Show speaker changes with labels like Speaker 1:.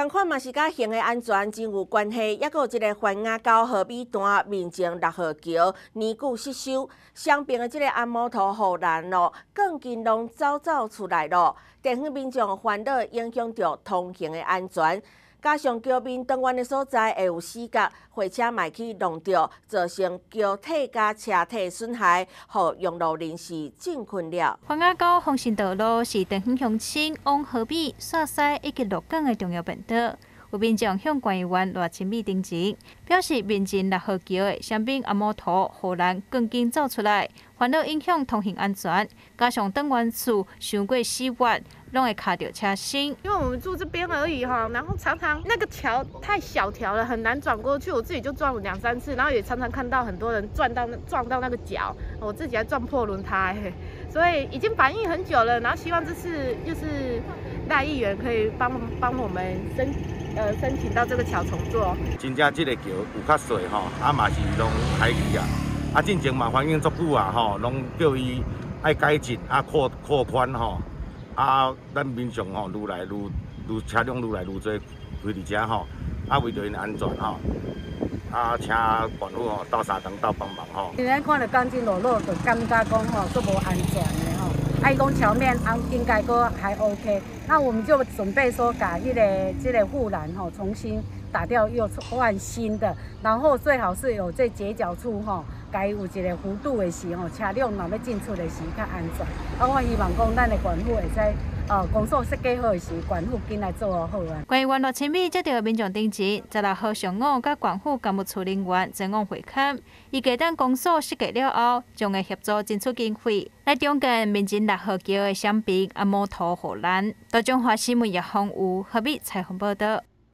Speaker 1: 同款嘛是甲行的安全真有关系，抑阁有一个环亚高河尾段面前六号桥年久失修，双边的即个阿摩托护栏咯，钢筋拢走走出来咯，地方民众烦恼影响着通行的安全。加上桥面长弯的所在会有死角，货车卖去弄着，造成桥体加车体损害，互用路人士真困扰。
Speaker 2: 环亚高红线道路是地方乡亲往河边、沙西以及鹿港的重要本道。有民众向官员热亲密定情，表示面前六号桥的双边阿摩托护栏更紧走出来，烦恼影响通行安全。加上等弯处伤过死弯，拢会卡到车身。
Speaker 3: 因为我们住这边而已哈，然后常常那个桥太小条了，很难转过去。我自己就撞了两三次，然后也常常看到很多人撞到撞到那个角，我自己还撞破轮胎。所以已经反映很久了，然后希望这次就是赖议员可以帮帮我们申。呃，申请到这个桥重做。
Speaker 4: 真正这个桥有较细吼，啊嘛是拢海去啊，啊进前嘛反映足久啊吼，拢叫伊爱改进啊扩扩宽吼，啊咱民众吼愈来愈愈车辆愈来愈多开伫遮吼，啊为着因安全吼，啊请管路吼到三层到帮忙吼。
Speaker 5: 现在看到钢筋裸露，就感觉讲吼都无安全的吼。爱讲桥面安应该都还 OK，那我们就准备说改迄个这个护栏吼，重新打掉又换新的，然后最好是有这截角处吼，该有一个弧度的时候，车辆若要进出的时较安全。啊，我希望讲咱的管护会使。哦，工作设计好时，管护紧来做好啊。
Speaker 2: 关于网络亲密接到民众登记，十六号上午，甲管护干部处人员前往会勘，伊计等工作设计了后，将会协助进出经费，来中间面前六号桥的相边阿摩托护栏。到中华新闻叶方有何必采访报道？